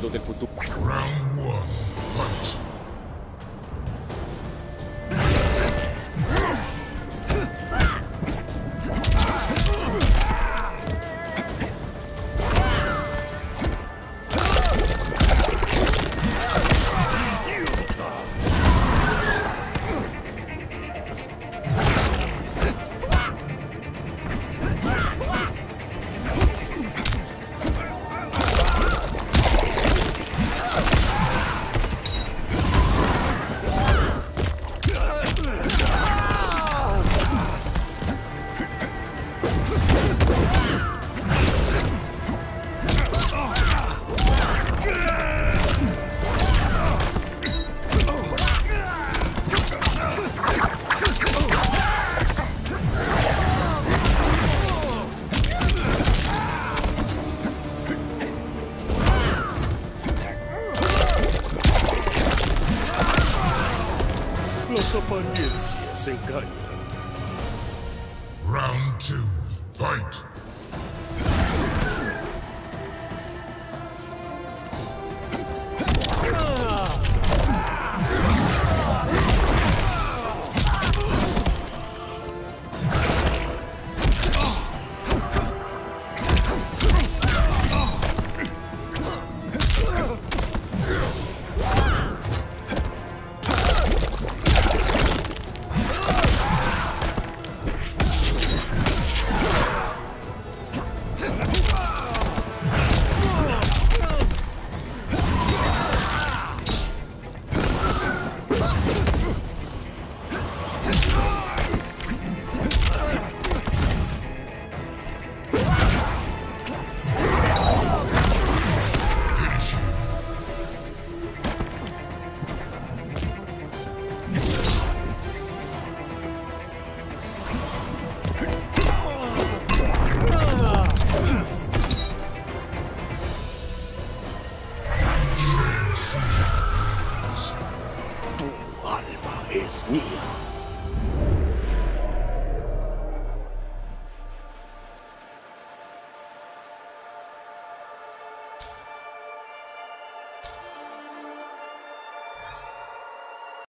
Del futuro. Round two, fight! Ah! alma es mía.